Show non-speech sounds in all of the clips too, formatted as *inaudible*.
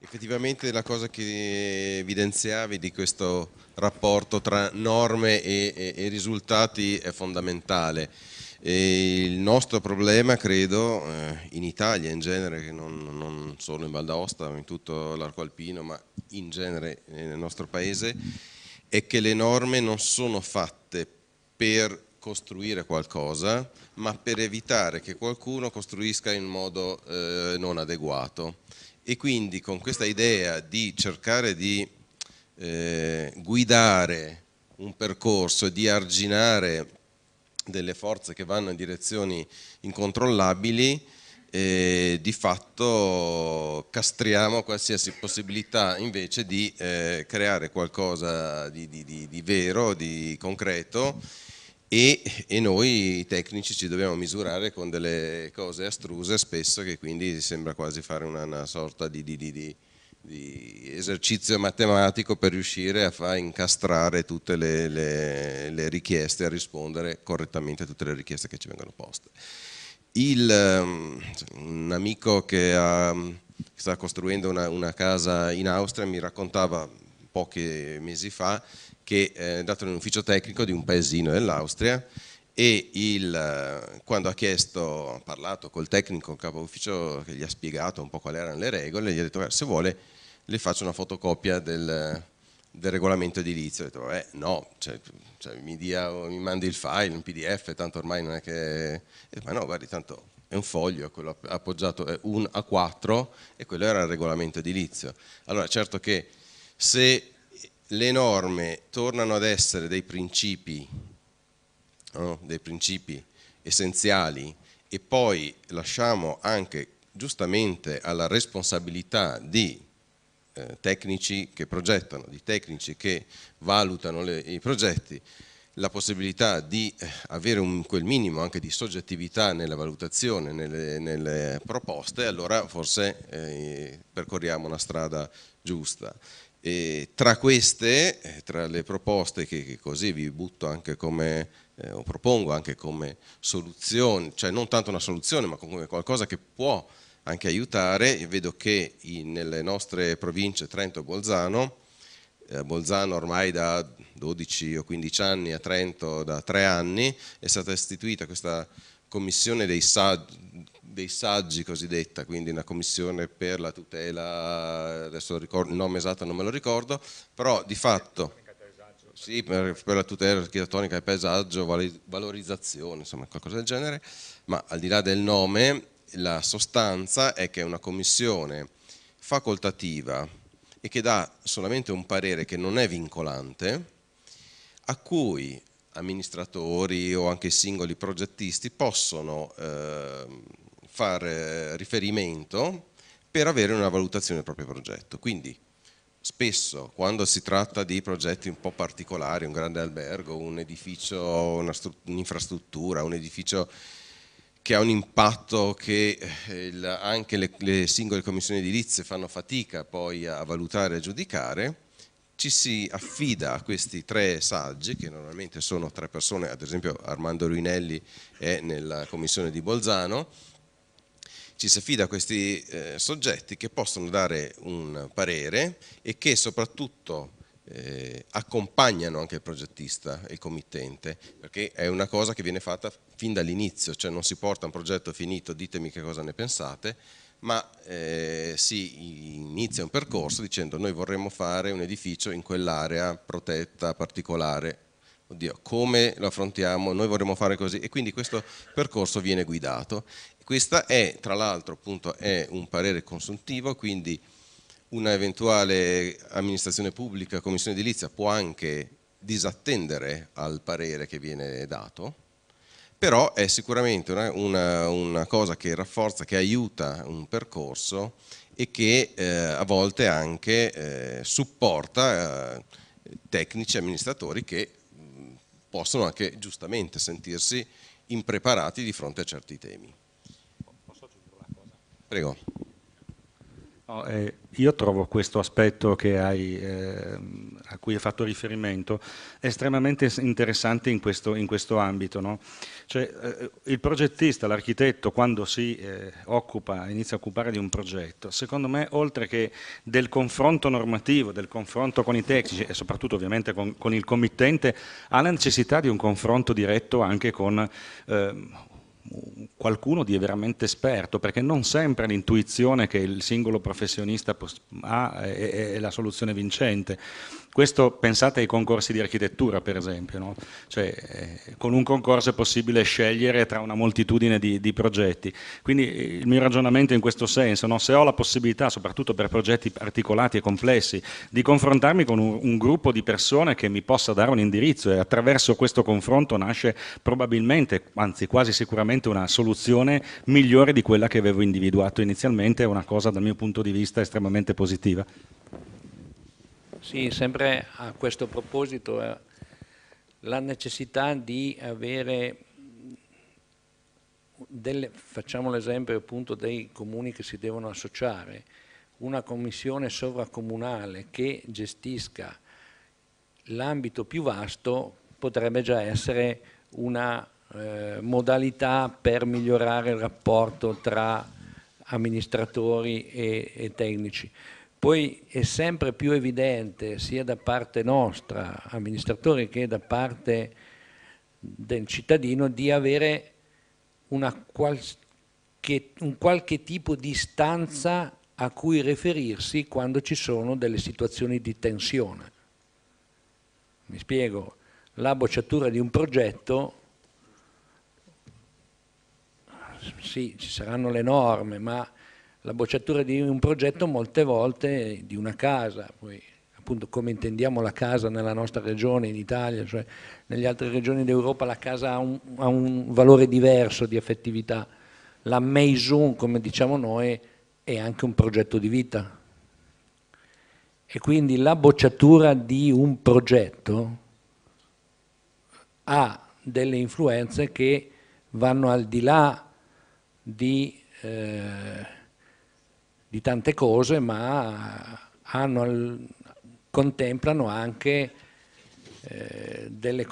Effettivamente la cosa che evidenziavi di questo rapporto tra norme e, e, e risultati è fondamentale. E il nostro problema, credo, eh, in Italia in genere, non, non solo in Val d'Aosta, in tutto l'arco alpino, ma in genere nel nostro paese, è che le norme non sono fatte per costruire qualcosa, ma per evitare che qualcuno costruisca in modo eh, non adeguato e quindi con questa idea di cercare di eh, guidare un percorso e di arginare delle forze che vanno in direzioni incontrollabili eh, di fatto castriamo qualsiasi possibilità invece di eh, creare qualcosa di, di, di, di vero, di concreto e, e, noi tecnici ci dobbiamo misurare con delle cose astruse spesso che quindi sembra quasi fare una, una sorta di, di, di, di, esercizio matematico per riuscire a far incastrare tutte le, le, le, richieste, a rispondere correttamente a tutte le richieste che ci vengono poste. Il, um, un amico che, ha, che sta costruendo una, una casa in Austria mi raccontava pochi mesi fa che è andato in un ufficio tecnico di un paesino dell'Austria e il, quando ha chiesto, ha parlato col tecnico, capo ufficio che gli ha spiegato un po' quali erano le regole, gli ha detto se vuole le faccio una fotocopia del, del regolamento edilizio. Ho detto eh, no, cioè, cioè, mi, dia, mi, mandi il file, un pdf, tanto ormai non è che... ma no, guardi, tanto è un foglio, quello appoggiato è un A4 e quello era il regolamento edilizio. Allora certo che se le norme tornano ad essere dei principi, no? dei principi essenziali e poi lasciamo anche giustamente alla responsabilità di eh, tecnici che progettano, di tecnici che valutano le, i progetti, la possibilità di eh, avere un, quel minimo anche di soggettività nella valutazione, nelle, nelle proposte, allora forse eh, percorriamo una strada giusta. E tra queste, eh, tra le proposte che, che così vi butto anche come, eh, o propongo anche come soluzione, cioè non tanto una soluzione ma come qualcosa che può anche aiutare, vedo che in, nelle nostre province Trento e Bolzano, eh, Bolzano ormai da 12 o 15 anni, a Trento da 3 anni, è stata istituita questa commissione dei saggi, dei saggi cosiddetta, quindi una commissione per la tutela, adesso ricordo, il nome esatto non me lo ricordo, però di fatto sì, per, per la tutela architettonica del paesaggio, valorizzazione, insomma qualcosa del genere, ma al di là del nome la sostanza è che è una commissione facoltativa e che dà solamente un parere che non è vincolante, a cui amministratori o anche singoli progettisti possono eh, fare riferimento per avere una valutazione del proprio progetto. Quindi spesso quando si tratta di progetti un po' particolari, un grande albergo, un edificio, un'infrastruttura, un edificio che ha un impatto che eh, anche le, le, singole commissioni edilizie fanno fatica poi a valutare e giudicare, ci si affida a questi tre saggi, che normalmente sono tre persone, ad esempio Armando Ruinelli è nella commissione di Bolzano, ci si affida a questi eh, soggetti che possono dare un parere e che soprattutto eh, accompagnano anche il progettista e il committente, perché è una cosa che viene fatta fin dall'inizio, cioè non si porta un progetto finito, ditemi che cosa ne pensate, ma eh, si inizia un percorso dicendo noi vorremmo fare un edificio in quell'area protetta particolare, oddio come lo affrontiamo, noi vorremmo fare così. E quindi questo percorso viene guidato questa è, tra l'altro, appunto, è un parere consuntivo, quindi una eventuale amministrazione pubblica, commissione edilizia può anche disattendere al parere che viene dato, però è sicuramente una, una, una cosa che rafforza, che aiuta un percorso e che eh, a volte anche eh, supporta eh, tecnici e amministratori che mh, possono anche giustamente sentirsi impreparati di fronte a certi temi. Prego. No, eh, io trovo questo aspetto hai, eh, a cui hai fatto riferimento estremamente interessante in questo, in questo ambito. No? Cioè, eh, il progettista, l'architetto, quando si eh, occupa, inizia a occupare di un progetto, secondo me, oltre che del confronto normativo, del confronto con i tecnici e soprattutto ovviamente con, con il committente, ha la necessità di un confronto diretto anche con eh, qualcuno di veramente esperto, perché non sempre l'intuizione che il singolo professionista ha è, la soluzione vincente. Questo pensate ai concorsi di architettura, per esempio, no? cioè, eh, con un concorso è possibile scegliere tra una moltitudine di, di progetti. Quindi eh, il mio ragionamento è in questo senso, no? se ho la possibilità, soprattutto per progetti articolati e complessi, di confrontarmi con un, un, gruppo di persone che mi possa dare un indirizzo e attraverso questo confronto nasce probabilmente, anzi quasi sicuramente, una soluzione migliore di quella che avevo individuato inizialmente, è una cosa dal mio punto di vista estremamente positiva. Sì, sempre a questo proposito eh, la necessità di avere delle, facciamo l'esempio appunto dei comuni che si devono associare, una commissione sovracomunale che gestisca l'ambito più vasto potrebbe già essere una eh, modalità per migliorare il rapporto tra amministratori e, e tecnici. Poi è sempre più evidente, sia da parte nostra, amministratori, che da parte del cittadino, di avere qualche, un qualche tipo di stanza a cui riferirsi quando ci sono delle situazioni di tensione. Mi spiego, la bocciatura di un progetto, sì, ci saranno le norme, ma la bocciatura di un progetto molte volte di una casa, poi appunto come intendiamo la casa nella nostra regione in Italia, cioè nelle altre regioni d'Europa la casa ha un, ha un, valore diverso di effettività, la maison come diciamo noi è anche un progetto di vita. E quindi la bocciatura di un progetto ha delle influenze che vanno al di là di eh, di tante cose, ma hanno, contemplano anche eh, delle,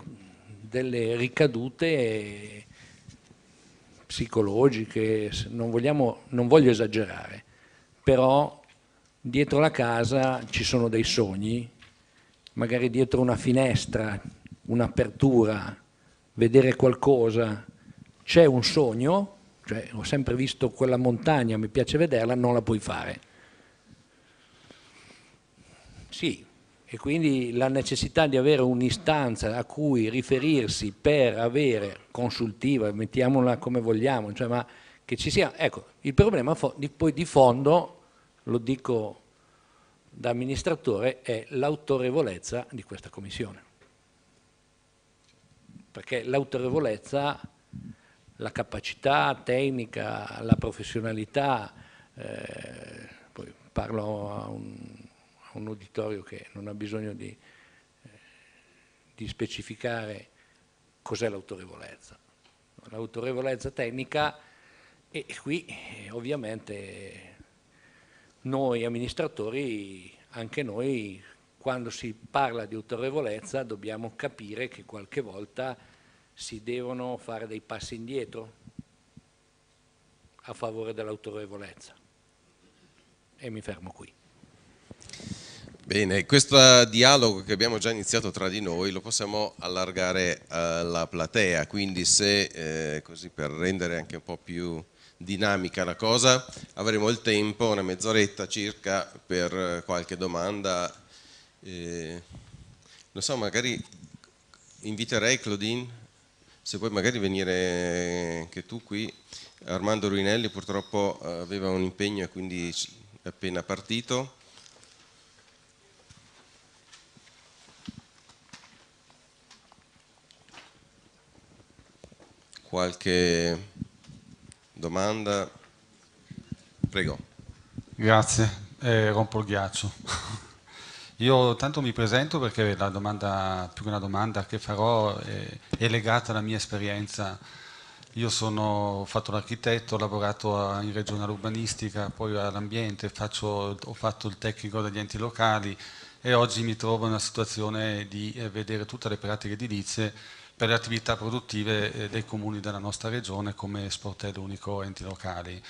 delle, ricadute psicologiche, non, vogliamo, non voglio esagerare, però dietro la casa ci sono dei sogni, magari dietro una finestra, un'apertura, vedere qualcosa, c'è un sogno cioè ho sempre visto quella montagna, mi piace vederla, non la puoi fare. Sì, e quindi la necessità di avere un'istanza a cui riferirsi per avere consultiva, mettiamola come vogliamo, cioè, ma che ci sia, ecco, il problema poi di fondo, lo dico da amministratore, è l'autorevolezza di questa commissione. Perché l'autorevolezza la capacità tecnica, la professionalità, eh, poi parlo a un, a un, uditorio che non ha bisogno di, eh, di specificare cos'è l'autorevolezza. L'autorevolezza tecnica e qui ovviamente noi amministratori, anche noi, quando si parla di autorevolezza dobbiamo capire che qualche volta si devono fare dei passi indietro a favore dell'autorevolezza. E mi fermo qui. Bene, questo dialogo che abbiamo già iniziato tra di noi lo possiamo allargare alla platea, quindi se, eh, così per rendere anche un po' più dinamica la cosa, avremo il tempo, una mezz'oretta circa, per qualche domanda. Eh, non so, magari inviterei Claudine se puoi magari venire anche tu qui. Armando Ruinelli purtroppo eh, aveva un impegno e quindi è appena partito. Qualche domanda? Prego. Grazie, eh, rompo il ghiaccio. Io tanto mi presento perché la domanda, più che una domanda che farò è, è legata alla mia esperienza io sono, fatto l'architetto, ho lavorato in regionale urbanistica, poi all'ambiente, ho fatto il tecnico degli enti locali e oggi mi trovo in una situazione di eh, vedere tutte le pratiche edilizie per le attività produttive eh, dei comuni della nostra regione come sportello unico enti locali.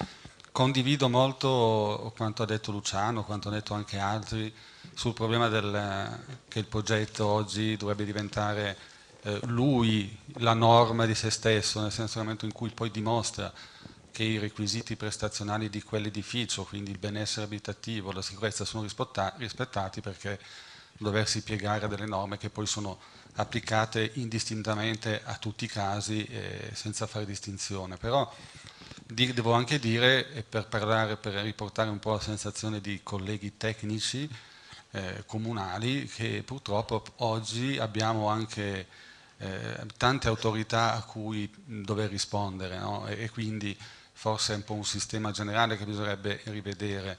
Condivido molto quanto ha detto Luciano, quanto hanno detto anche altri sul problema del, che il progetto oggi dovrebbe diventare eh, lui la norma di se stesso, nel senso nel momento in cui poi dimostra che i requisiti prestazionali di quell'edificio, quindi il benessere abitativo, la sicurezza sono rispettati perché doversi piegare a delle norme che poi sono applicate indistintamente a tutti i casi eh, senza fare distinzione. Però devo anche dire, per, parlare, per riportare un po' la sensazione di colleghi tecnici eh, comunali, che purtroppo oggi abbiamo anche eh, tante autorità a cui dover rispondere no? e, e, quindi forse è un po' un sistema generale che bisognerebbe rivedere.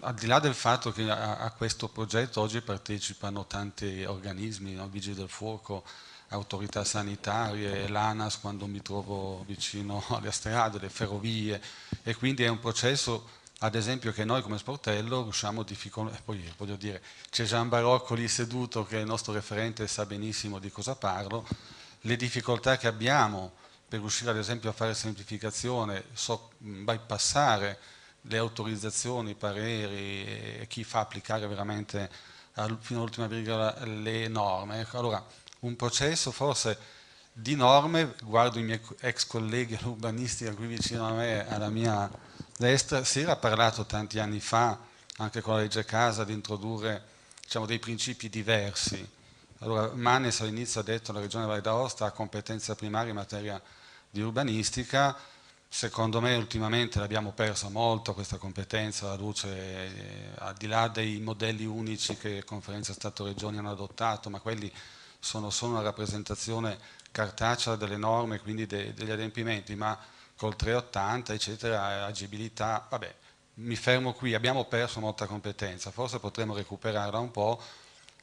Al di là del fatto che a, a questo progetto oggi partecipano tanti organismi, no? Vigili del Fuoco, autorità sanitarie, l'ANAS quando mi trovo vicino *laughs* alle strade, le ferrovie e quindi è un processo ad esempio che noi come sportello riusciamo difficolmente, poi voglio dire, c'è Gian Barocco lì seduto che è il nostro referente sa benissimo di cosa parlo, le difficoltà che abbiamo per riuscire ad esempio a fare semplificazione, so, bypassare le autorizzazioni, i pareri e chi fa applicare veramente fino all'ultima virgola le norme. Ecco, allora, un processo forse di norme, guardo i miei ex colleghi *laughs* all'urbanistica qui vicino a me, alla mia destra, si era parlato tanti anni fa, anche con la legge Casa, di introdurre diciamo, dei principi diversi. Allora, Manes all'inizio ha detto che la Regione Valle d'Aosta ha competenza primaria in materia di urbanistica, secondo me ultimamente l'abbiamo persa molto questa competenza alla luce, eh, al di là dei modelli unici che Conferenza Stato-Regioni hanno adottato, ma quelli sono solo una rappresentazione cartacea delle norme, quindi de, degli adempimenti, ma col 380, eccetera, agibilità, vabbè, mi fermo qui, abbiamo perso molta competenza, forse potremmo recuperarla un po'.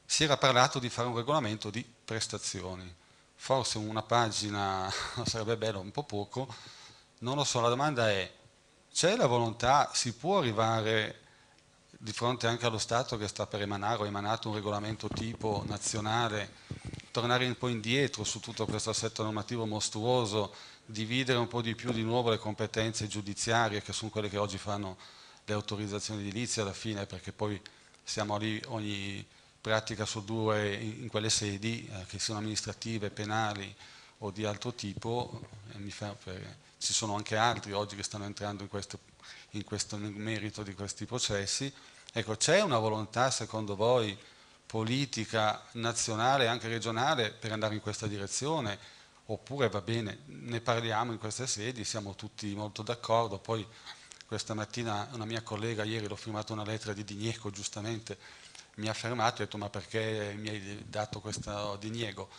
Si era parlato di fare un regolamento di prestazioni, forse una pagina *laughs* sarebbe bello, un po' poco, non lo so, la domanda è, c'è la volontà, si può arrivare di fronte anche allo Stato che sta per emanare o emanato un regolamento tipo nazionale, tornare un po' indietro su tutto questo assetto normativo mostruoso, dividere un po' di più di nuovo le competenze giudiziarie che sono quelle che oggi fanno le autorizzazioni edilizie alla fine perché poi siamo lì ogni pratica su due in, quelle sedi eh, che siano amministrative, penali o di altro tipo ci sono anche altri oggi che stanno entrando in questo, in questo merito di questi processi Ecco, c'è una volontà secondo voi politica nazionale e anche regionale per andare in questa direzione? Oppure va bene, ne parliamo in queste sedi, siamo tutti molto d'accordo, poi questa mattina una mia collega, ieri l'ho firmato una lettera di diniego, giustamente mi ha fermato e ha detto ma perché mi hai dato questo diniego?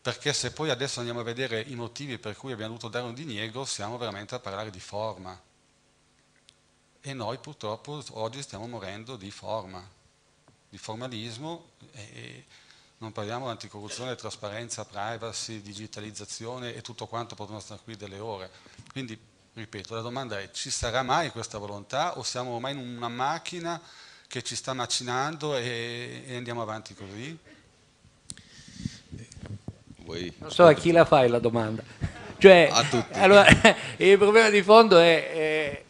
Perché se poi adesso andiamo a vedere i motivi per cui abbiamo dovuto dare un diniego, siamo veramente a parlare di forma e noi purtroppo oggi stiamo morendo di forma, di formalismo e non parliamo di anticorruzione, trasparenza, privacy, digitalizzazione e tutto quanto potremmo stare qui delle ore. Quindi, ripeto, la domanda è ci sarà mai questa volontà o siamo ormai in una macchina che ci sta macinando e, e andiamo avanti così? Non so a chi la fai la domanda. Cioè, a tutti. *laughs* Allora, il problema di fondo è, è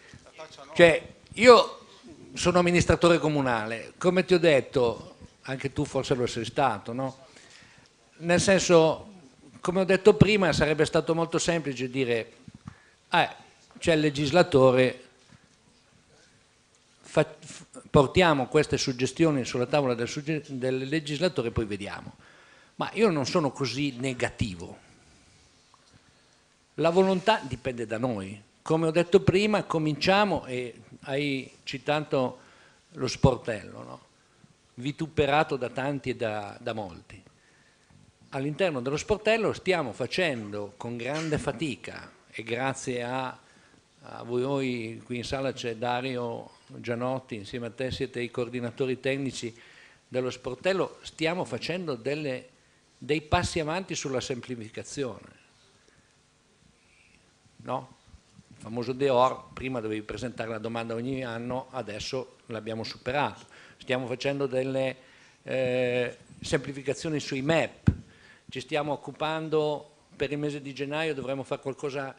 cioè, io sono amministratore comunale, come ti ho detto, anche tu forse lo sei stato, no? Nel senso, come ho detto prima, sarebbe stato molto semplice dire, eh, c'è il legislatore, fa, portiamo queste suggestioni sulla tavola del, del legislatore e poi vediamo. Ma io non sono così negativo. La volontà dipende da noi, come ho detto prima, cominciamo, e hai citato lo sportello, no? vituperato da tanti e da, da molti. All'interno dello sportello stiamo facendo con grande fatica e grazie a, a voi, qui in sala c'è Dario Gianotti, insieme a te siete i coordinatori tecnici dello sportello, stiamo facendo delle, dei passi avanti sulla semplificazione no? Famoso Deor, prima dovevi presentare la domanda ogni anno, adesso l'abbiamo superato. Stiamo facendo delle eh, semplificazioni sui MAP, ci stiamo occupando per il mese di gennaio, dovremmo fare qualcosa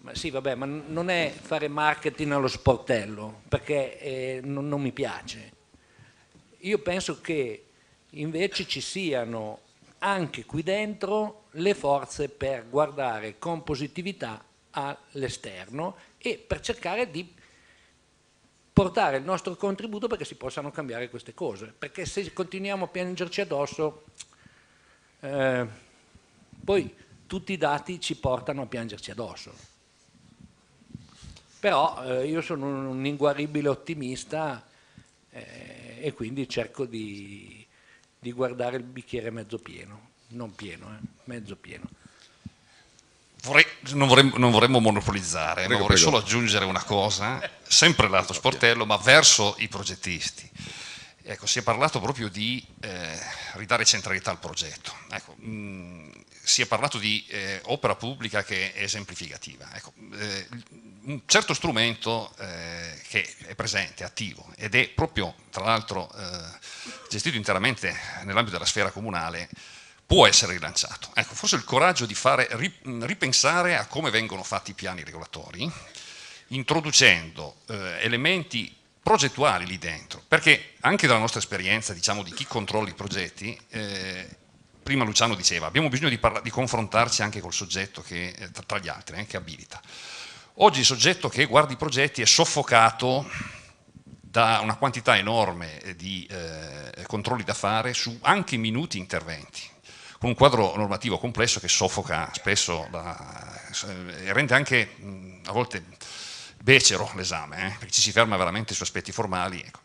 ma sì, vabbè, ma non è fare marketing allo sportello, perché eh, non, non mi piace. Io penso che invece ci siano anche qui dentro le forze per guardare con positività all'esterno e per cercare di portare il nostro contributo perché si possano cambiare queste cose. Perché se continuiamo a piangerci addosso, eh, poi tutti i dati ci portano a piangerci addosso. Però eh, io sono un, inguaribile ottimista eh, e quindi cerco di, di, guardare il bicchiere mezzo pieno, non pieno, eh, mezzo pieno. Vorrei, non, vorremmo, non, vorremmo, monopolizzare, prego, ma vorrei prego. solo aggiungere una cosa, sempre lato sportello, ma verso i progettisti. Ecco, si è parlato proprio di eh, ridare centralità al progetto. Ecco, mh, mm, si è parlato di eh, opera pubblica che è esemplificativa. Ecco, eh, un certo strumento eh, che è presente, attivo, ed è proprio, tra l'altro, eh, gestito interamente nell'ambito della sfera comunale, può essere rilanciato. Ecco, forse il coraggio di fare, ripensare a come vengono fatti i piani regolatori, introducendo eh, elementi progettuali lì dentro, perché anche dalla nostra esperienza diciamo, di chi controlla i progetti, eh, prima Luciano diceva, abbiamo bisogno di, di, confrontarci anche col soggetto che, eh, tra, tra, gli altri, eh, che abilita. Oggi il soggetto che guarda i progetti è soffocato da una quantità enorme di eh, controlli da fare su anche minuti interventi, con un quadro normativo complesso che soffoca spesso e eh, rende anche a volte becero l'esame, eh, perché ci si ferma veramente su aspetti formali. Ecco.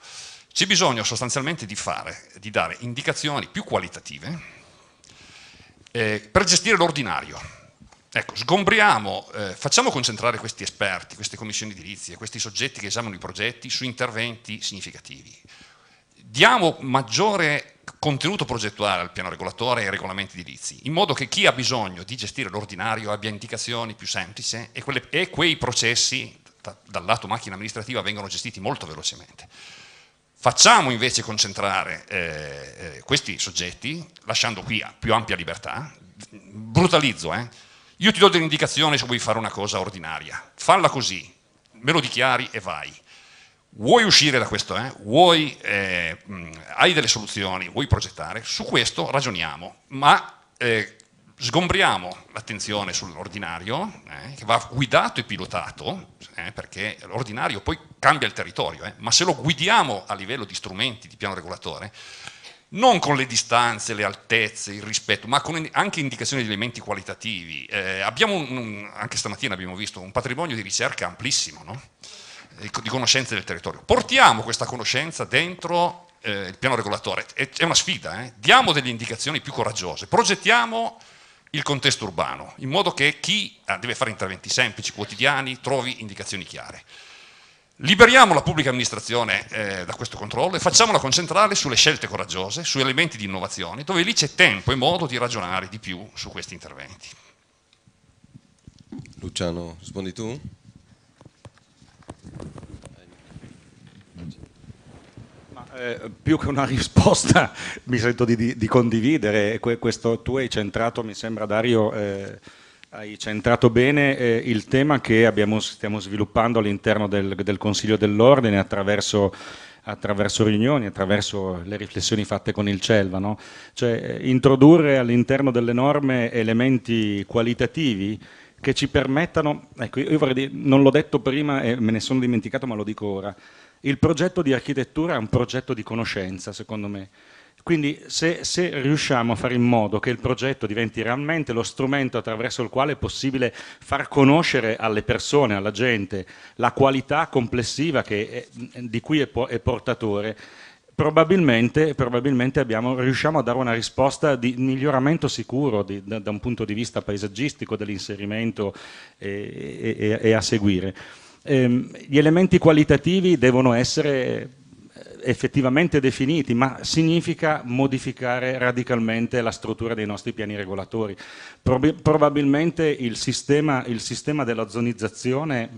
C'è bisogno sostanzialmente di, fare, di dare indicazioni più qualitative eh, per gestire l'ordinario. Ecco, sgombriamo, eh, facciamo concentrare questi esperti, queste commissioni edilizie, questi soggetti che esaminano i progetti su interventi significativi. Diamo maggiore contenuto progettuale al piano regolatore e ai regolamenti edilizi, in modo che chi ha bisogno di gestire l'ordinario abbia indicazioni più semplici e, quelle, e quei processi da, dal lato macchina amministrativa vengono gestiti molto velocemente. Facciamo invece concentrare eh, eh, questi soggetti, lasciando qui più ampia libertà, brutalizzo, eh? io ti do delle indicazioni se vuoi fare una cosa ordinaria, falla così, me lo dichiari e vai. Vuoi uscire da questo? Eh? Vuoi, eh, hai delle soluzioni, vuoi progettare? Su questo ragioniamo, ma eh, sgombriamo l'attenzione sull'ordinario, eh, che va guidato e pilotato, eh, perché l'ordinario poi cambia il territorio, eh, ma se lo guidiamo a livello di strumenti di piano regolatore, non con le distanze, le altezze, il rispetto, ma con anche indicazioni di elementi qualitativi. Eh, abbiamo, un, anche stamattina abbiamo visto, un patrimonio di ricerca amplissimo, no? Di conoscenze del territorio. Portiamo questa conoscenza dentro eh, il piano regolatore, è, è una sfida, eh. diamo delle indicazioni più coraggiose, progettiamo il contesto urbano, in modo che chi ah, deve fare interventi semplici, quotidiani, trovi indicazioni chiare. Liberiamo la pubblica amministrazione eh, da questo controllo e facciamola concentrare sulle scelte coraggiose, su elementi di innovazione, dove lì c'è tempo e modo di ragionare di più su questi interventi. Luciano, rispondi tu? Eh, più che una *laughs* risposta mi sento di, di, di condividere, questo, tu hai centrato, mi sembra Dario, eh, hai centrato bene eh, il tema che abbiamo, stiamo sviluppando all'interno del, del Consiglio dell'Ordine attraverso attraverso riunioni, attraverso le riflessioni fatte con il CELVA, no? cioè eh, introdurre all'interno delle norme elementi qualitativi che ci permettano, ecco io vorrei dire, non l'ho detto prima e me ne sono dimenticato ma lo dico ora, il progetto di architettura è un progetto di conoscenza, secondo me. Quindi se, se, riusciamo a fare in modo che il progetto diventi realmente lo strumento attraverso il quale è possibile far conoscere alle persone, alla gente, la qualità complessiva è, di cui è, è portatore, probabilmente, probabilmente abbiamo, riusciamo a dare una risposta di miglioramento sicuro di, da, da, un punto di vista paesaggistico dell'inserimento e, e, e a seguire ehm, gli elementi qualitativi devono essere effettivamente definiti, ma significa modificare radicalmente la struttura dei nostri piani regolatori. Prob probabilmente il sistema, il sistema della zonizzazione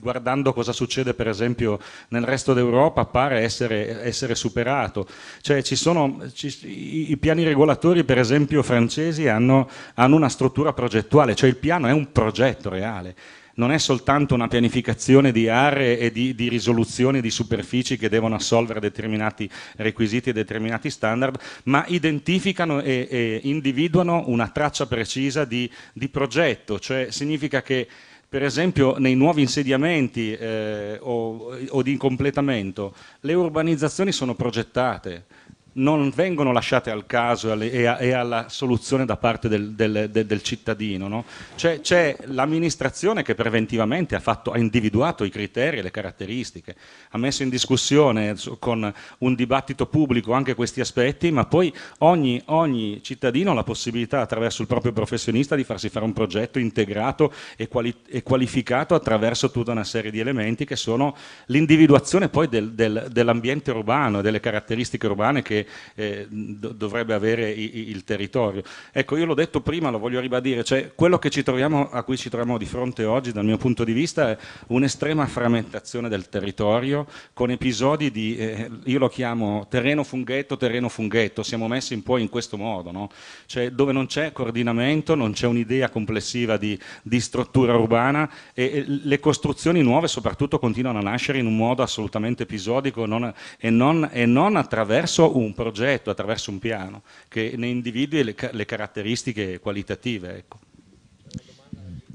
guardando cosa succede per esempio nel resto d'Europa pare essere, essere superato. Cioè, ci sono, ci, I piani regolatori per esempio francesi hanno, hanno una struttura progettuale, cioè il piano è un progetto reale non è soltanto una pianificazione di aree e di, di risoluzione di superfici che devono assolvere determinati requisiti e determinati standard, ma identificano e, e individuano una traccia precisa di, di progetto, cioè significa che per esempio nei nuovi insediamenti eh, o, o di completamento, le urbanizzazioni sono progettate, non vengono lasciate al caso e, alla soluzione da parte del, del, del, del cittadino. No? C'è, c'è, l'amministrazione che preventivamente ha, fatto, ha, individuato i criteri e le caratteristiche, ha messo in discussione con un dibattito pubblico anche questi aspetti, ma poi ogni, ogni cittadino ha la possibilità attraverso il proprio professionista di farsi fare un progetto integrato e, quali, e qualificato attraverso tutta una serie di elementi che sono l'individuazione poi dell'ambiente urbano e delle caratteristiche urbane che eh, dovrebbe avere il territorio. Ecco, io l'ho detto prima, lo voglio ribadire, cioè quello troviamo, a cui ci troviamo di fronte oggi dal mio punto di vista è un'estrema frammentazione del territorio con episodi di, eh, io lo chiamo terreno funghetto, terreno funghetto, siamo messi un po' in questo modo, no? cioè, dove non c'è coordinamento, non c'è un'idea complessiva di, di struttura urbana e, e, le costruzioni nuove soprattutto continuano a nascere in un modo assolutamente episodico non, e, non, e non attraverso un progetto, attraverso un piano che ne individui le, le caratteristiche qualitative. Ecco.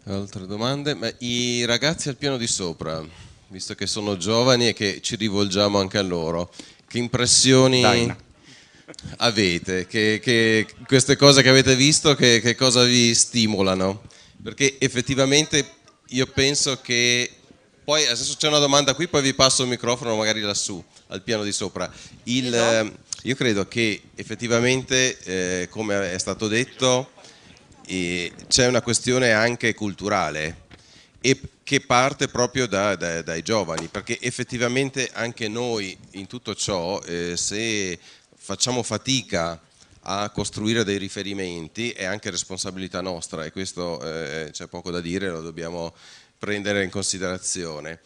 Altre domande? Ma I ragazzi al piano di sopra, visto che sono giovani e che ci rivolgiamo anche a loro, che impressioni Daina. avete? Che, che, queste cose che avete visto, che, che cosa vi stimolano? Perché effettivamente io penso che poi adesso c'è una domanda qui, poi vi passo il microfono magari lassù, al piano di sopra. Il, eh, io credo che effettivamente, eh, come è stato detto, eh, c'è una questione anche culturale e che parte proprio da, da, dai giovani, perché effettivamente anche noi in tutto ciò, eh, se facciamo fatica a costruire dei riferimenti, è anche responsabilità nostra e questo eh, c'è poco da dire, lo dobbiamo prendere in considerazione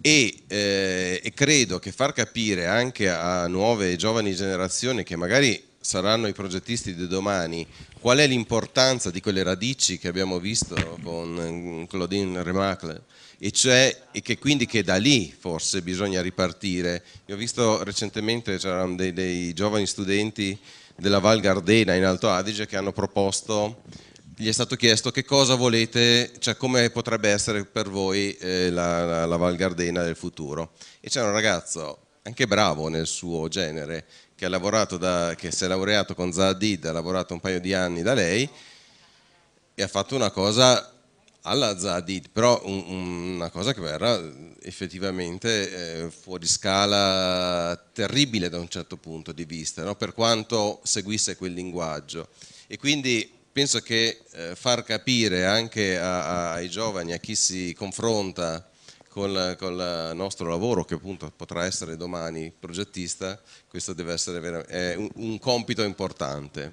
e, eh, e, credo che far capire anche a nuove e giovani generazioni che magari saranno i progettisti di domani qual è l'importanza di quelle radici che abbiamo visto con Claudine Remacle e, cioè, e che quindi che da lì forse bisogna ripartire. Io ho visto recentemente c'erano dei, dei giovani studenti della Val Gardena in Alto Adige che hanno proposto gli è stato chiesto che cosa volete, cioè come potrebbe essere per voi eh, la, la, la, Val Gardena del futuro. E c'è un ragazzo anche bravo nel suo genere, che, ha lavorato da, che si è laureato con Zahadid, ha lavorato un paio di anni da lei e ha fatto una cosa alla Zahadid, però un, una cosa che verrà effettivamente eh, fuori scala terribile da un certo punto di vista, no? per quanto seguisse quel linguaggio. E quindi penso che eh, far capire anche a, a, ai giovani, a chi si confronta con, il nostro lavoro, che appunto potrà essere domani progettista, questo deve essere un, un, compito importante.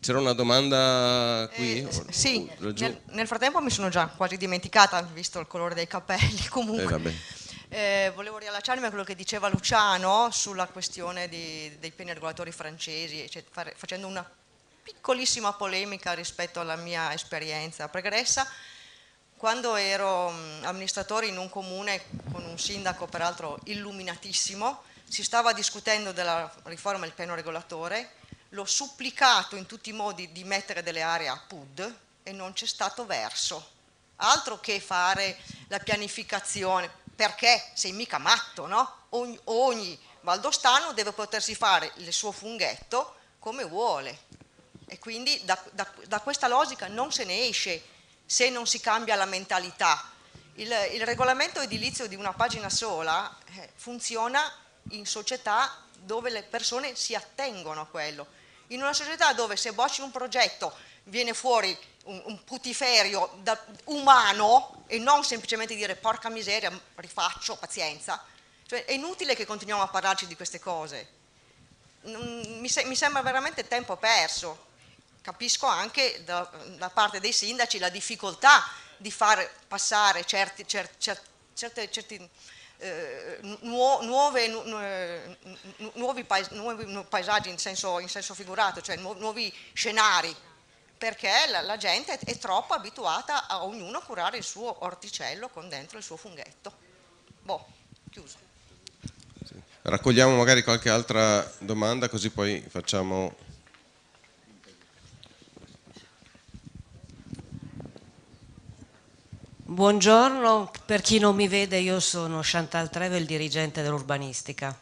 C'era una domanda qui? Eh, sì, nel, nel, frattempo mi sono già quasi dimenticata, visto il colore dei capelli *laughs* comunque. Eh, eh, volevo riallacciarmi a quello che diceva Luciano sulla questione di, dei piani regolatori francesi, cioè fare, facendo una piccolissima polemica rispetto alla mia esperienza pregressa. Quando ero mm, amministratore in un comune con un sindaco peraltro illuminatissimo, si stava discutendo della riforma del piano regolatore, l'ho supplicato in tutti i modi di mettere delle aree a PUD e non c'è stato verso. Altro che fare la pianificazione, perché sei mica matto, no? Ogni, ogni valdostano deve potersi fare il suo funghetto come vuole. E quindi da, da, da, questa logica non se ne esce se non si cambia la mentalità. Il, il regolamento edilizio di una pagina sola eh, funziona in società dove le persone si attengono a quello. In una società dove se bocci un progetto viene fuori un, un putiferio da, umano e non semplicemente dire porca miseria, rifaccio, pazienza, Cioè, è inutile che continuiamo a parlarci di queste cose. Mi, se mi sembra veramente tempo perso. Capisco anche da, da, parte dei sindaci la difficoltà di far passare certi, cer, cer, certe, certi eh, nuove, nu, nuovi, pais nuovi, paesaggi in senso, in senso figurato, cioè nu nuovi scenari, perché la, la gente è, troppo abituata a ognuno curare il suo orticello con dentro il suo funghetto. Boh, chiuso. Raccogliamo magari qualche altra domanda così poi facciamo... Buongiorno, per chi non mi vede io sono Chantal Treve, il dirigente dell'urbanistica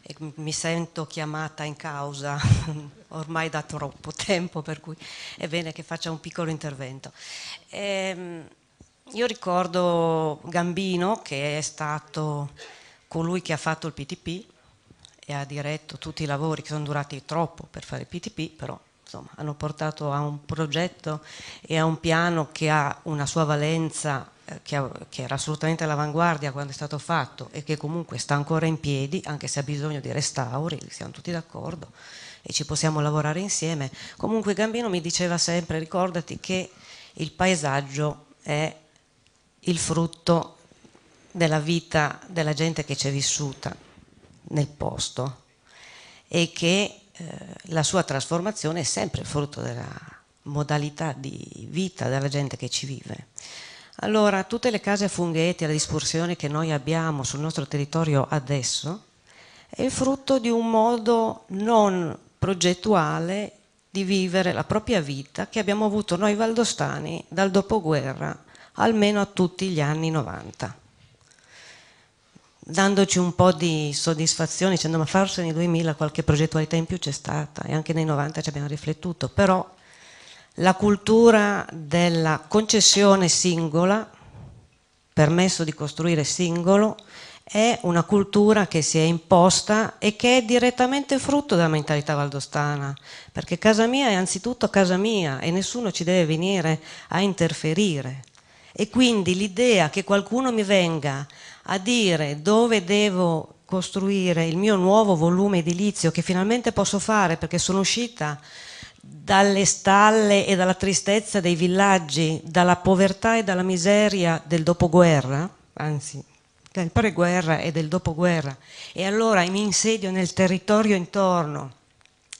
e mi sento chiamata in causa *laughs* ormai da troppo tempo per cui è bene che faccia un piccolo intervento. Ehm, io ricordo Gambino che è stato colui che ha fatto il PTP e ha diretto tutti i lavori che sono durati troppo per fare il PTP, però insomma, hanno portato a un progetto e a un piano che ha una sua valenza che, ha, che, era assolutamente all'avanguardia quando è stato fatto e che comunque sta ancora in piedi, anche se ha bisogno di restauri, siamo tutti d'accordo e ci possiamo lavorare insieme. Comunque Gambino mi diceva sempre, ricordati che il paesaggio è il frutto della vita della gente che c'è vissuta nel posto e che eh, la sua trasformazione è sempre frutto della modalità di vita della gente che ci vive. Allora, tutte le case a funghetti, la dispersione che noi abbiamo sul nostro territorio adesso è il frutto di un modo non progettuale di vivere la propria vita che abbiamo avuto noi valdostani dal dopoguerra almeno a tutti gli anni 90 dandoci un po' di soddisfazione dicendo ma forse nei 2000 qualche progettualità in più c'è stata e anche nei 90 ci abbiamo riflettuto, però la cultura della concessione singola, permesso di costruire singolo, è una cultura che si è imposta e che è direttamente frutto della mentalità valdostana, perché casa mia è anzitutto casa mia e nessuno ci deve venire a interferire. E quindi l'idea che qualcuno mi venga a dire dove devo costruire il mio nuovo volume edilizio che finalmente posso fare perché sono uscita dalle stalle e dalla tristezza dei villaggi, dalla povertà e dalla miseria del dopoguerra, anzi del preguerra e del dopoguerra, e allora mi insedio nel territorio intorno.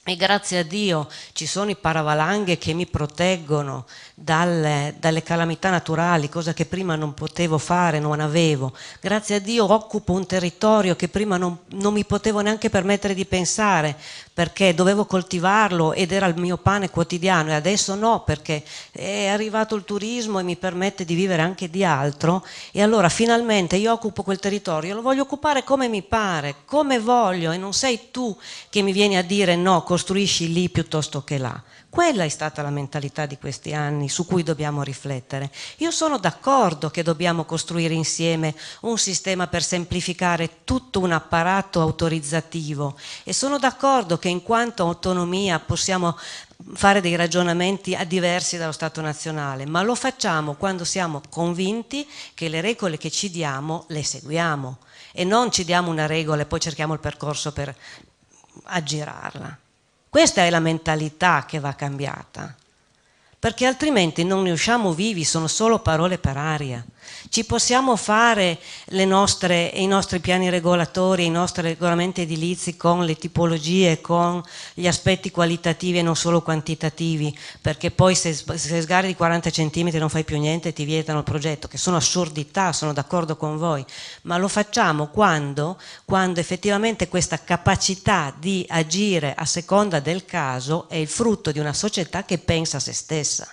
E grazie a Dio ci sono i paravalanghe che mi proteggono dalle, dalle, calamità naturali, cosa che prima non potevo fare, non avevo. Grazie a Dio occupo un territorio che prima non, non mi potevo neanche permettere di pensare, perché dovevo coltivarlo ed era il mio pane quotidiano e adesso no perché è arrivato il turismo e mi permette di vivere anche di altro e allora finalmente io occupo quel territorio, lo voglio occupare come mi pare, come voglio e non sei tu che mi vieni a dire no, costruisci lì piuttosto che là. Quella è stata la mentalità di questi anni su cui dobbiamo riflettere. Io sono d'accordo che dobbiamo costruire insieme un sistema per semplificare tutto un apparato autorizzativo e sono d'accordo che in quanto autonomia possiamo fare dei ragionamenti diversi dallo Stato nazionale, ma lo facciamo quando siamo convinti che le regole che ci diamo le seguiamo e non ci diamo una regola e poi cerchiamo il percorso per aggirarla. Questa è la mentalità che va cambiata, perché altrimenti non ne usciamo vivi, sono solo parole per aria. Ci possiamo fare nostre, i nostri piani regolatori, i nostri regolamenti edilizi con le tipologie, con gli aspetti qualitativi e non solo quantitativi, perché poi se, se sgari di 40 cm non fai più niente ti vietano il progetto, che sono assurdità, sono d'accordo con voi, ma lo facciamo quando, quando effettivamente questa capacità di agire a seconda del caso è il frutto di una società che pensa a se stessa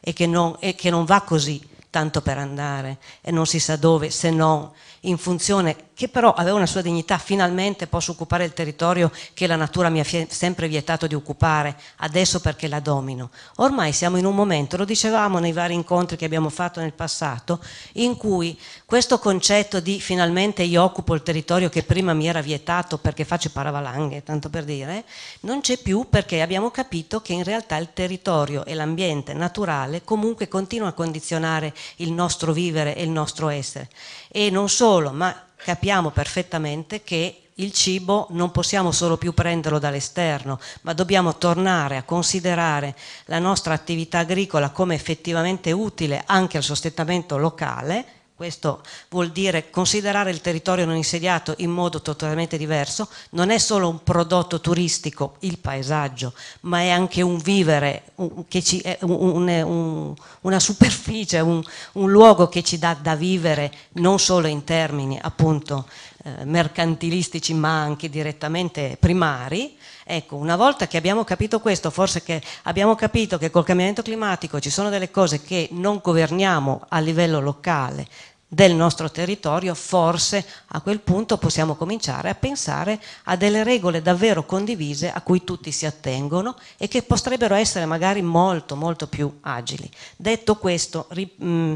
e che non, e che non va così tanto per andare e non si sa dove se non in funzione che però aveva una sua dignità, finalmente posso occupare il territorio che la natura mi ha sempre vietato di occupare, adesso perché la domino. Ormai siamo in un momento, lo dicevamo nei vari incontri che abbiamo fatto nel passato, in cui questo concetto di finalmente io occupo il territorio che prima mi era vietato perché faccio paravalanghe, tanto per dire, non c'è più perché abbiamo capito che in realtà il territorio e l'ambiente naturale comunque continuano a condizionare il nostro vivere e il nostro essere. E non solo, ma capiamo perfettamente che il cibo non possiamo solo più prenderlo dall'esterno, ma dobbiamo tornare a considerare la nostra attività agricola come effettivamente utile anche al sostentamento locale questo vuol dire considerare il territorio non insediato in modo totalmente diverso, non è solo un prodotto turistico, il paesaggio, ma è anche un vivere, un, ci, un, un, una superficie, un, luogo che ci dà da vivere non solo in termini appunto eh, mercantilistici ma anche direttamente primari. Ecco, una volta che abbiamo capito questo, forse che abbiamo capito che col cambiamento climatico ci sono delle cose che non governiamo a livello locale, del nostro territorio, forse a quel punto possiamo cominciare a pensare a delle regole davvero condivise a cui tutti si attengono e che potrebbero essere magari molto molto più agili. Detto questo, mh, mm,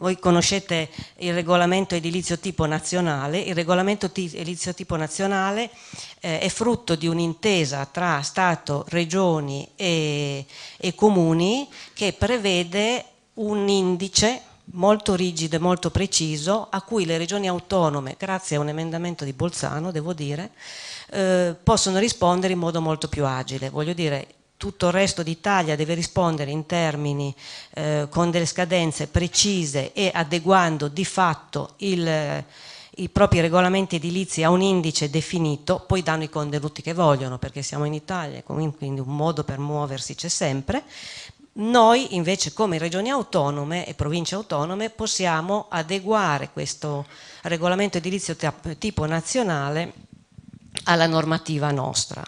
voi conoscete il regolamento edilizio tipo nazionale, il regolamento edilizio tipo nazionale eh, è frutto di un'intesa tra Stato, regioni e, e comuni che prevede un indice molto rigido e molto preciso a cui le regioni autonome, grazie a un emendamento di Bolzano, devo dire, eh, possono rispondere in modo molto più agile. Voglio dire, tutto il resto d'Italia deve rispondere in termini eh, con delle scadenze precise e adeguando di fatto il, i propri regolamenti edilizi a un indice definito, poi danno i contenuti che vogliono, perché siamo in Italia, quindi un modo per muoversi c'è sempre, noi invece come regioni autonome e province autonome possiamo adeguare questo regolamento edilizio tipo nazionale alla normativa nostra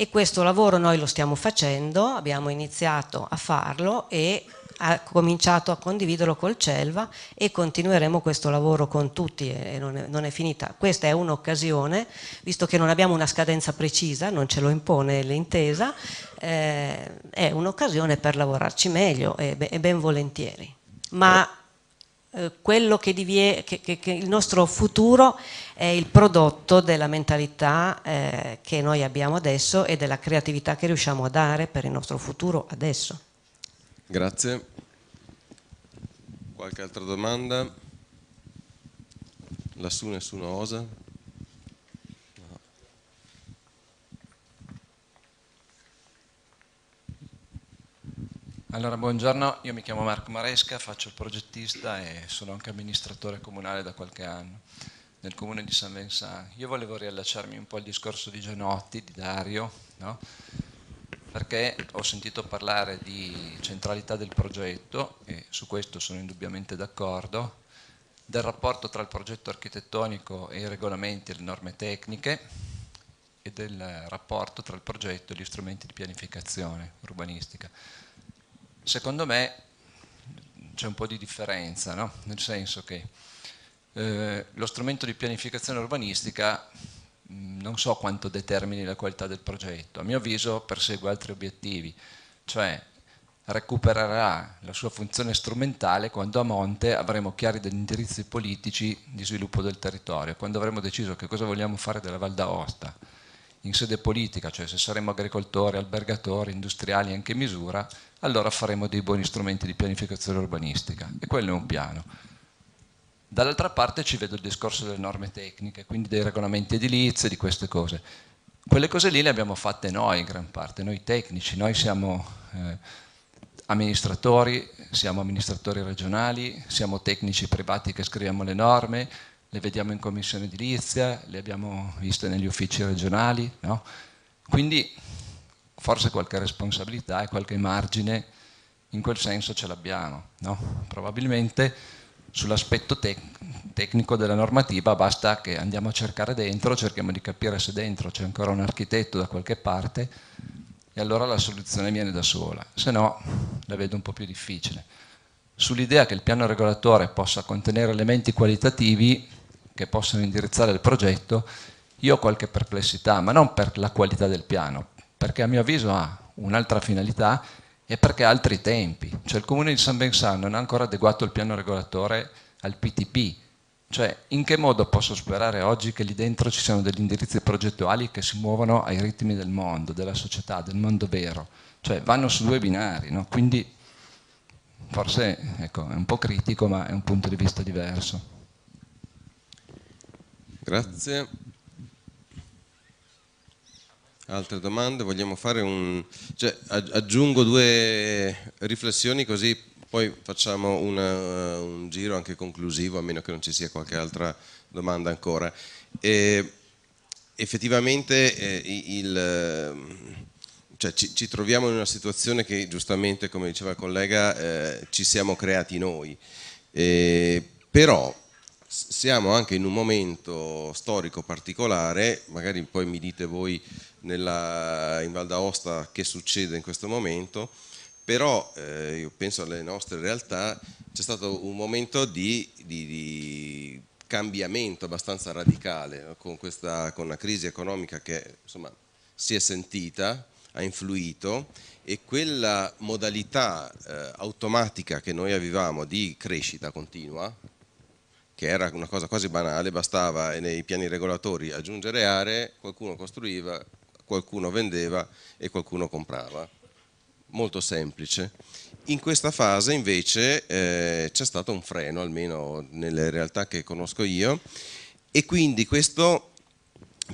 e questo lavoro noi lo stiamo facendo, abbiamo iniziato a farlo e ha cominciato a condividerlo col CELVA e continueremo questo lavoro con tutti e non è, non è finita. Questa è un'occasione, visto che non abbiamo una scadenza precisa, non ce lo impone l'intesa, eh, è un'occasione per lavorarci meglio e, ben volentieri. Ma eh, quello che, divie, che, che, che, il nostro futuro è il prodotto della mentalità eh, che noi abbiamo adesso e della creatività che riusciamo a dare per il nostro futuro adesso. Grazie. Qualche altra domanda? Lassù nessuno osa? Allora, buongiorno, io mi chiamo Marco Maresca, faccio il progettista e sono anche amministratore comunale da qualche anno nel comune di San Vincent. Io volevo riallacciarmi un po' al discorso di Genotti, di Dario, no? perché ho sentito parlare di centralità del progetto e su questo sono indubbiamente d'accordo, del rapporto tra il progetto architettonico e i regolamenti e le norme tecniche e del rapporto tra il progetto e gli strumenti di pianificazione urbanistica. Secondo me c'è un po' di differenza, no? nel senso che eh, lo strumento di pianificazione urbanistica Mm, non so quanto determini la qualità del progetto, a mio avviso persegue altri obiettivi, cioè recupererà la sua funzione strumentale quando a monte avremo chiari degli indirizzi politici di sviluppo del territorio, quando avremo deciso che cosa vogliamo fare della Val d'Aosta in sede politica, cioè se saremo agricoltori, albergatori, industriali anche misura, allora faremo dei buoni strumenti di pianificazione urbanistica e quello è un piano. Dall'altra parte ci vedo il discorso delle norme tecniche, quindi dei regolamenti edilizi, di queste cose. Quelle cose lì le abbiamo fatte noi in gran parte, noi tecnici, noi siamo eh, amministratori, siamo amministratori regionali, siamo tecnici privati che scriviamo le norme, le vediamo in commissione edilizia, le abbiamo viste negli uffici regionali, no? quindi forse qualche responsabilità e qualche margine in quel senso ce l'abbiamo, no? probabilmente sull'aspetto tec tecnico della normativa basta che andiamo a cercare dentro, cerchiamo di capire se dentro c'è ancora un architetto da qualche parte e allora la soluzione viene da sola, se no la vedo un po' più difficile. Sull'idea che il piano regolatore possa contenere elementi qualitativi che possano indirizzare il progetto, io ho qualche perplessità, ma non per la qualità del piano, perché a mio avviso ha un'altra finalità e perché ha altri tempi. Cioè il comune di San Bensano non ha ancora adeguato il piano regolatore al PTP. Cioè in che modo posso sperare oggi che lì dentro ci siano degli indirizzi progettuali che si muovono ai ritmi del mondo, della società, del mondo vero? Cioè vanno su due binari, no? Quindi forse ecco, è un po' critico ma è un punto di vista diverso. Grazie. Altre domande? Vogliamo fare un... Cioè, aggiungo due riflessioni così poi facciamo una, un giro anche conclusivo, a meno che non ci sia qualche altra domanda ancora. E, effettivamente eh, il, cioè, ci, ci, troviamo in una situazione che giustamente, come diceva il collega, eh, ci siamo creati noi. Eh, però siamo anche in un momento storico particolare, magari poi mi dite voi nella, in Val d'Aosta che succede in questo momento, però eh, io penso alle nostre realtà, c'è stato un momento di, di, di cambiamento abbastanza radicale con, questa, con una crisi economica che insomma, si è sentita, ha influito e quella modalità eh, automatica che noi avevamo di crescita continua, che era una cosa quasi banale, bastava nei piani regolatori aggiungere aree, qualcuno costruiva, qualcuno vendeva e qualcuno comprava. Molto semplice. In questa fase invece eh, c'è stato un freno, almeno nelle realtà che conosco io, e quindi questo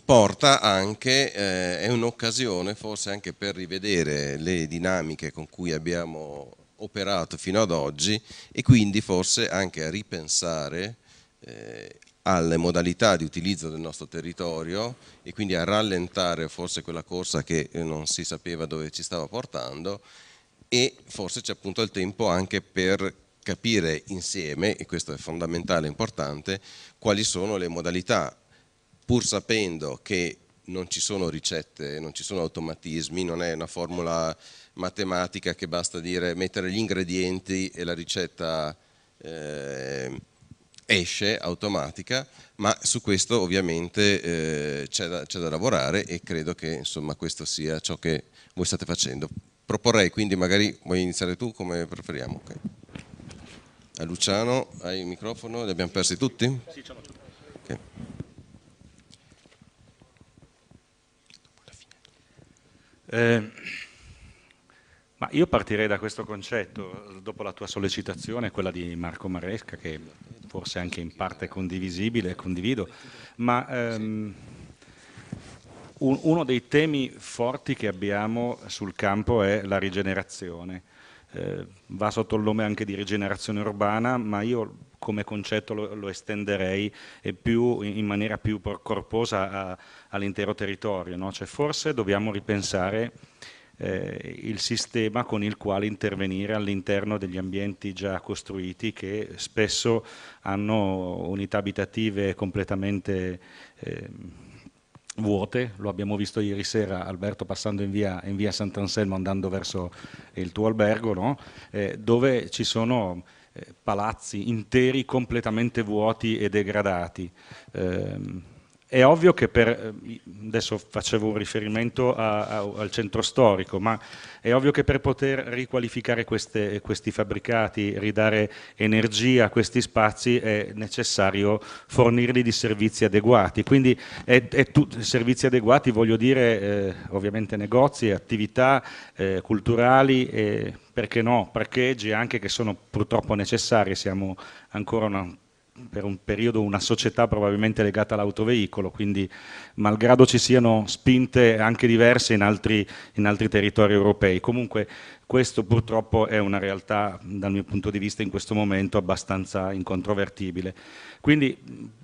porta anche, eh, è un'occasione forse anche per rivedere le dinamiche con cui abbiamo operato fino ad oggi e quindi forse anche a ripensare eh, alle modalità di utilizzo del nostro territorio e quindi a rallentare forse quella corsa che eh, non si sapeva dove ci stava portando e forse c'è appunto il tempo anche per capire insieme, e questo è fondamentale e importante, quali sono le modalità, pur sapendo che non ci sono ricette, non ci sono automatismi, non è una formula matematica che basta dire mettere gli ingredienti e la ricetta eh, esce automatica, ma su questo ovviamente eh, c'è, da, da, lavorare e credo che insomma, questo sia ciò che voi state facendo. Proporrei quindi magari, vuoi iniziare tu come preferiamo? Okay. A Luciano, hai il microfono? Li abbiamo persi tutti? Sì, ce l'ho tutti. Okay. Eh, ma io partirei da questo concetto, dopo la tua sollecitazione, quella di Marco Maresca, che forse anche in parte condivisibile, condivido, ma ehm, un, uno dei temi forti che abbiamo sul campo è la rigenerazione. Eh, va sotto il nome anche di rigenerazione urbana, ma io come concetto lo, lo estenderei più, in maniera più corposa all'intero territorio. No? Cioè forse dobbiamo ripensare eh, il sistema con il quale intervenire all'interno degli ambienti già costruiti che spesso hanno unità abitative completamente eh, vuote, lo abbiamo visto ieri sera Alberto passando in via, in via Sant'Anselmo andando verso il tuo albergo, no? eh, dove ci sono eh, palazzi interi completamente vuoti e degradati. È ovvio che per, eh, adesso facevo un riferimento a, a, al centro storico, ma è ovvio che per poter riqualificare queste, questi fabbricati, ridare energia a questi spazi è necessario fornirli di servizi adeguati. Quindi è, è servizi adeguati voglio dire eh, ovviamente negozi, attività eh, culturali, eh, perché no, parcheggi anche che sono purtroppo necessari, siamo ancora una per un periodo una società probabilmente legata all'autoveicolo, quindi malgrado ci siano spinte anche diverse in altri, in altri territori europei. Comunque questo purtroppo è una realtà dal mio punto di vista in questo momento abbastanza incontrovertibile. Quindi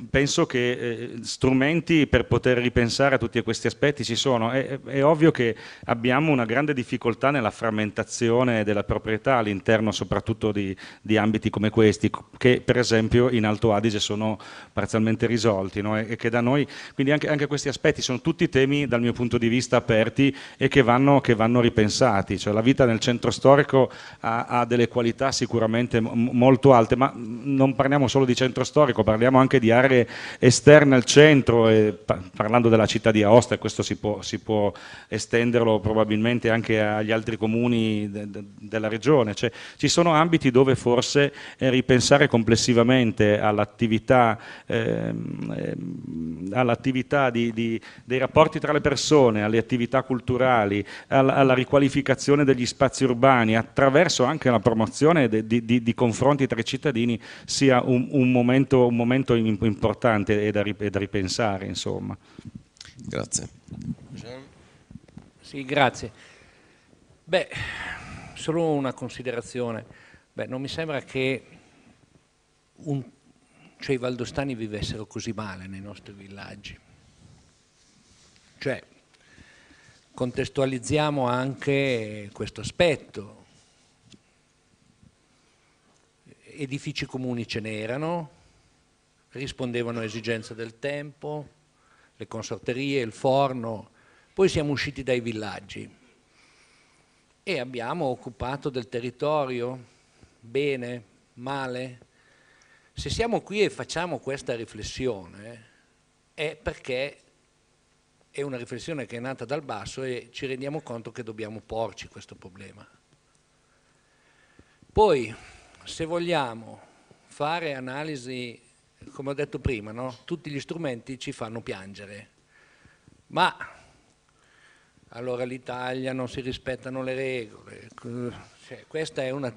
penso che eh, strumenti per poter ripensare a tutti questi aspetti ci sono. È, è, ovvio che abbiamo una grande difficoltà nella frammentazione della proprietà all'interno soprattutto di, di, ambiti come questi, che per esempio in Alto Adige sono parzialmente risolti no? e, e, noi, quindi anche, anche, questi aspetti sono tutti temi dal mio punto di vista aperti e che vanno, che vanno ripensati. Cioè, la vita nel centro storico ha, ha delle qualità sicuramente molto alte, ma non parliamo solo di centro storico, parliamo anche di aree esterne al centro, e, parlando della città di Aosta, questo si può, si può, estenderlo probabilmente anche agli altri comuni de, de, della regione. Cioè, ci sono ambiti dove forse eh, ripensare complessivamente all'attività, ehm, ehm, di, dei rapporti tra le persone, alle attività culturali, alla, alla riqualificazione degli spazi urbani attraverso anche la promozione di, di, di confronti tra i cittadini sia un, un, momento, un momento, importante e da, da ripensare. Insomma. Grazie. Sì, grazie. Beh, solo una considerazione. Beh, non mi sembra che un, cioè, i valdostani vivessero così male nei nostri villaggi. Cioè, contestualizziamo anche questo aspetto. Edifici comuni ce n'erano, rispondevano a esigenze del tempo, le consorterie, il forno, poi siamo usciti dai villaggi e abbiamo occupato del territorio, bene, male. Se siamo qui e facciamo questa riflessione è perché è una riflessione che è nata dal basso e ci rendiamo conto che dobbiamo porci questo problema. Poi, se vogliamo fare analisi, come ho detto prima, no? tutti gli strumenti ci fanno piangere, ma allora l'Italia non si rispettano le regole, cioè, questa è una,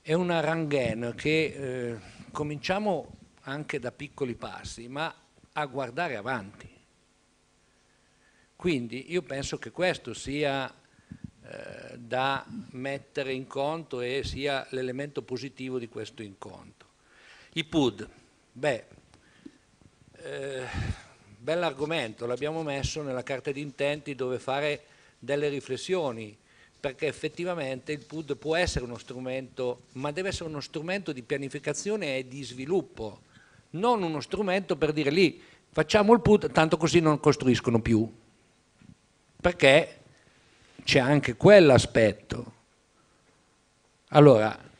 è una rangaine che eh, cominciamo anche da piccoli passi, ma a guardare avanti. Quindi io penso che questo sia eh, da mettere in conto e sia l'elemento positivo di questo incontro. I PUD, beh, eh, bell'argomento, l'abbiamo messo nella carta di intenti dove fare delle riflessioni, perché effettivamente il PUD può essere uno strumento, ma deve essere uno strumento di pianificazione e di sviluppo, non uno strumento per dire lì facciamo il put, tanto così non costruiscono più, perché c'è anche quell'aspetto. Allora,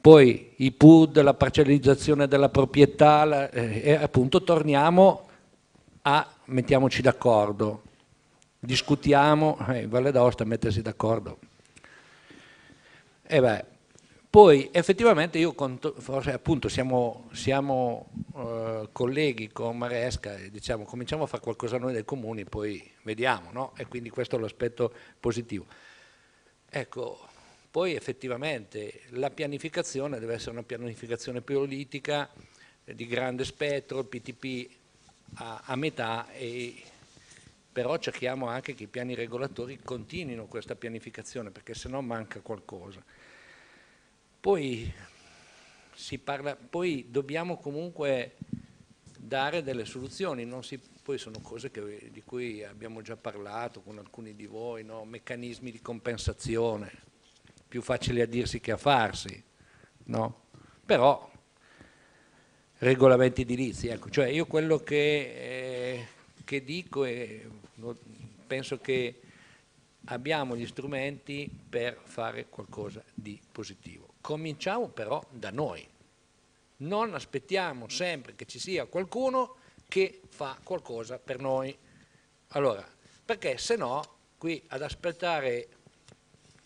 poi i PUD, la parcellizzazione della proprietà, la, eh, appunto torniamo a mettiamoci d'accordo, discutiamo, eh, Valle d'Aosta mettersi d'accordo. E beh, poi effettivamente io conto, forse appunto siamo, siamo uh, colleghi con Maresca e diciamo cominciamo a fare qualcosa noi dei comuni, poi vediamo, no? E quindi questo è l'aspetto positivo. Ecco, poi effettivamente la pianificazione deve essere una pianificazione politica eh, di grande spettro, il PTP a, a metà però cerchiamo anche che i piani regolatori continuino questa pianificazione perché se no manca qualcosa. Poi, parla, poi dobbiamo comunque dare delle soluzioni, si, poi sono cose che, di cui abbiamo già parlato con alcuni di voi, no? meccanismi di compensazione, più facili a dirsi che a farsi, no? però regolamenti edilizi, ecco, cioè io quello che, eh, che dico e penso che abbiamo gli strumenti per fare qualcosa di positivo. Cominciamo però da noi. Non aspettiamo sempre che ci sia qualcuno che fa qualcosa per noi. Allora, perché se no qui ad aspettare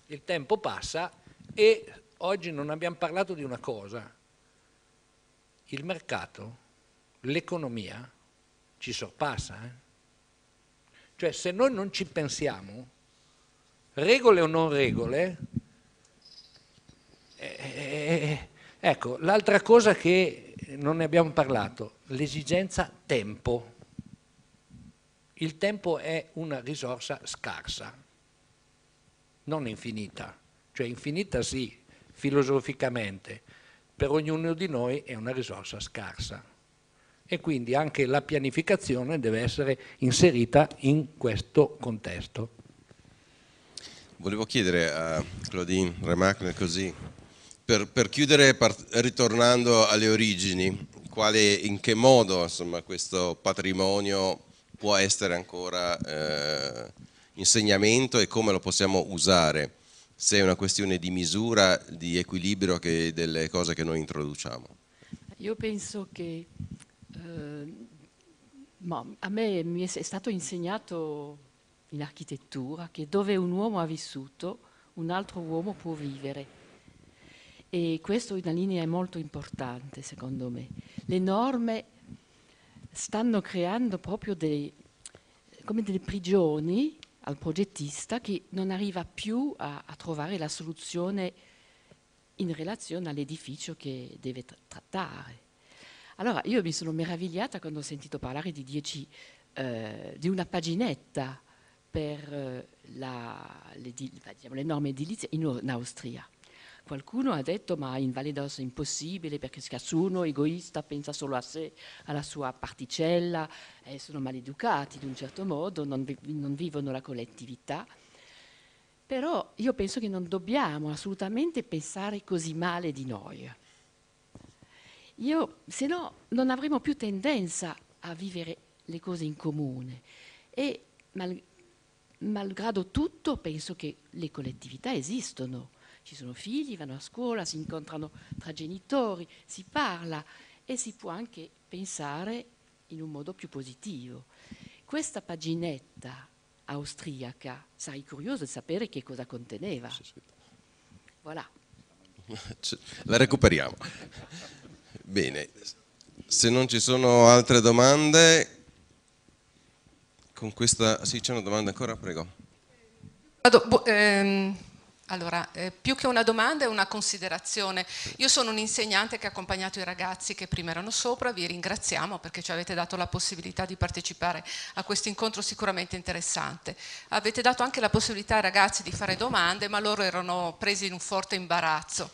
il tempo passa e oggi non abbiamo parlato di una cosa. Il mercato, l'economia ci sorpassa. Eh? Cioè se noi non ci pensiamo, regole o non regole, eh, eh, ecco, l'altra cosa che non ne abbiamo parlato, l'esigenza tempo. Il tempo è una risorsa scarsa, non infinita, cioè infinita sì, filosoficamente, per ognuno di noi è una risorsa scarsa e quindi anche la pianificazione deve essere inserita in questo contesto. Volevo chiedere a Claudine Remarque così, per, per chiudere ritornando alle origini, quale, in che modo insomma, questo patrimonio può essere ancora eh, insegnamento e come lo possiamo usare, se è una questione di misura, di equilibrio che delle cose che noi introduciamo. Io penso che eh, a me mi è stato insegnato in architettura che dove un uomo ha vissuto, un altro uomo può vivere e questo è una linea molto importante secondo me. Le norme stanno creando proprio dei, come delle prigioni al progettista che non arriva più a, a trovare la soluzione in relazione all'edificio che deve tra trattare. Allora io mi sono meravigliata quando ho sentito parlare di, dieci, eh, di una paginetta per eh, diciamo, le, norme edilizie in, in Austria. Qualcuno ha detto ma in d'Aosta è impossibile perché ciascuno egoista pensa solo a sé, alla sua particella, eh, sono maleducati in un certo modo, non, vi, non vivono la collettività. Però io penso che non dobbiamo assolutamente pensare così male di noi. Io, se no non avremo più tendenza a vivere le cose in comune e mal, malgrado tutto penso che le collettività esistono ci sono figli, vanno a scuola, si incontrano tra genitori, si parla e si può anche pensare in un modo più positivo. Questa paginetta austriaca, sarei curioso di sapere che cosa conteneva. Voilà. *laughs* La recuperiamo. Bene, se non ci sono altre domande, con questa... Sì, c'è una domanda ancora, prego. Vado, ehm allora, eh, più che una domanda è una considerazione. Io sono un insegnante che ha accompagnato i ragazzi che prima erano sopra, vi ringraziamo perché ci avete dato la possibilità di partecipare a questo incontro sicuramente interessante. Avete dato anche la possibilità ai ragazzi di fare domande, ma loro erano presi in un forte imbarazzo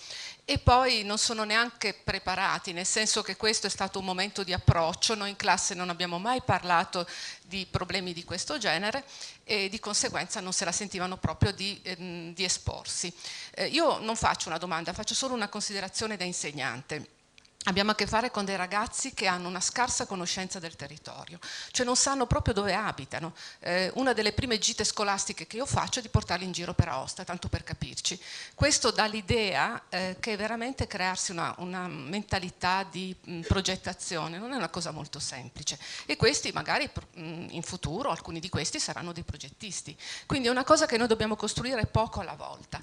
e poi non sono neanche preparati, nel senso che questo è stato un momento di approccio, noi in classe non abbiamo mai parlato di problemi di questo genere e di conseguenza non se la sentivano proprio di, ehm, di esporsi. Eh, io non faccio una domanda, faccio solo una considerazione da insegnante. Abbiamo a che fare con dei ragazzi che hanno una scarsa conoscenza del territorio, cioè non sanno proprio dove abitano. Eh, una delle prime gite scolastiche che io faccio è di portarli in giro per Aosta, tanto per capirci. Questo dà l'idea eh, che veramente crearsi una, una mentalità di mh, progettazione non è una cosa molto semplice e questi magari mh, in futuro, alcuni di questi saranno dei progettisti. Quindi è una cosa che noi dobbiamo costruire poco alla volta.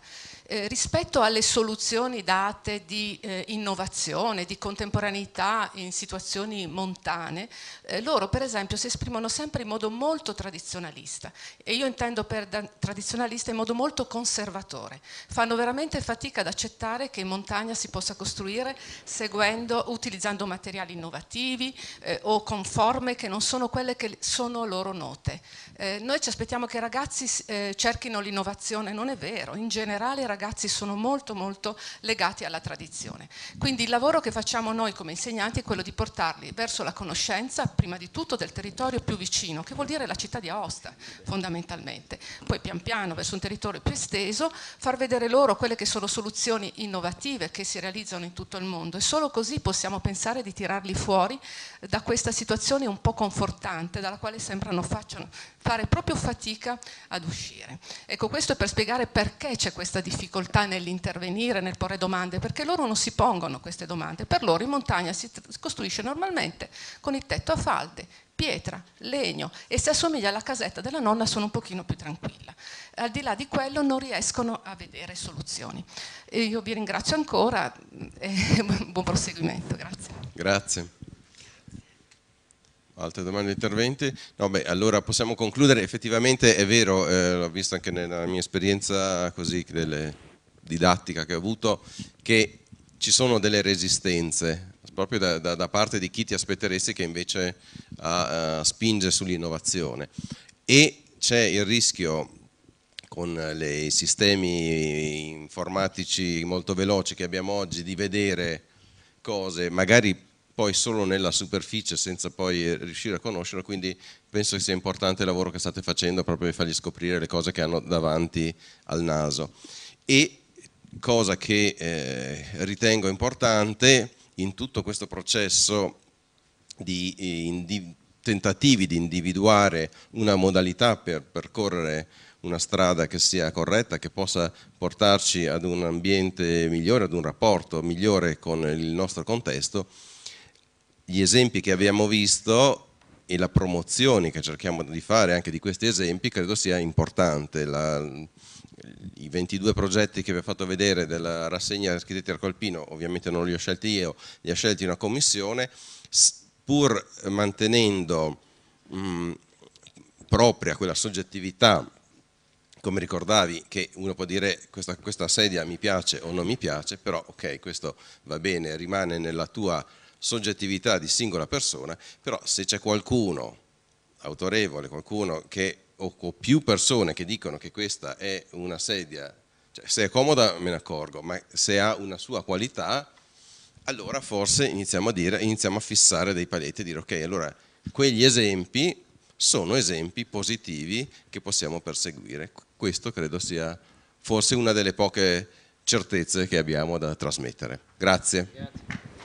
Eh, rispetto alle soluzioni date di eh, innovazione, di contemporaneità in situazioni montane, eh, loro per esempio si esprimono sempre in modo molto tradizionalista e io intendo per tradizionalista in modo molto conservatore. Fanno veramente fatica ad accettare che in montagna si possa costruire seguendo, utilizzando materiali innovativi eh, o con forme che non sono quelle che sono loro note. Eh, noi ci aspettiamo che i ragazzi cerchino l'innovazione, non è vero, in generale i ragazzi sono molto molto legati alla tradizione. Quindi il lavoro che facciamo noi come insegnanti è quello di portarli verso la conoscenza, prima di tutto del territorio più vicino, che vuol dire la città di Aosta fondamentalmente, poi pian piano verso un territorio più esteso, far vedere loro quelle che sono soluzioni innovative che si realizzano in tutto il mondo e solo così possiamo pensare di tirarli fuori da questa situazione un po' confortante dalla quale sembrano fare proprio fatica ad uscire. Ecco, questo è per spiegare perché c'è questa difficoltà nell'intervenire, nel porre domande, perché loro non si pongono queste domande. Per loro in montagna si costruisce normalmente con il tetto a falde, pietra, legno e se assomiglia alla casetta della nonna sono un pochino più tranquilla. Al di là di quello non riescono a vedere soluzioni. E io vi ringrazio ancora e *laughs* buon proseguimento. Grazie. Grazie. Altre domande, interventi? No, beh, allora possiamo concludere. Effettivamente è vero, eh, l'ho visto anche nella mia esperienza così didattica che ho avuto, che ci sono delle resistenze proprio da, da, da parte di chi ti aspetteresti che invece uh, spinge sull'innovazione. E c'è il rischio con i sistemi informatici molto veloci che abbiamo oggi di vedere cose magari poi solo nella superficie senza poi riuscire a conoscerlo, quindi penso che sia importante il lavoro che state facendo proprio per fargli scoprire le cose che hanno davanti al naso. E cosa che eh, ritengo importante in tutto questo processo di, di tentativi di individuare una modalità per percorrere una strada che sia corretta, che possa portarci ad un ambiente migliore, ad un rapporto migliore con il nostro contesto, gli esempi che abbiamo visto e la promozione che cerchiamo di fare anche di questi esempi credo sia importante. La, I 22 progetti che vi ho fatto vedere della rassegna Architetti Arcolpino, ovviamente non li ho scelti io, li ha scelti una commissione, pur mantenendo mh, propria quella soggettività come ricordavi, che uno può dire questa, questa sedia mi piace o non mi piace, però ok, questo va bene, rimane nella tua soggettività di singola persona, però se c'è qualcuno autorevole, qualcuno che, o, più persone che dicono che questa è una sedia, cioè se è comoda me ne accorgo, ma se ha una sua qualità, allora forse iniziamo a dire, iniziamo a fissare dei paletti e dire ok, allora quegli esempi sono esempi positivi che possiamo perseguire. Questo credo sia forse una delle poche certezze che abbiamo da trasmettere. Grazie. Grazie.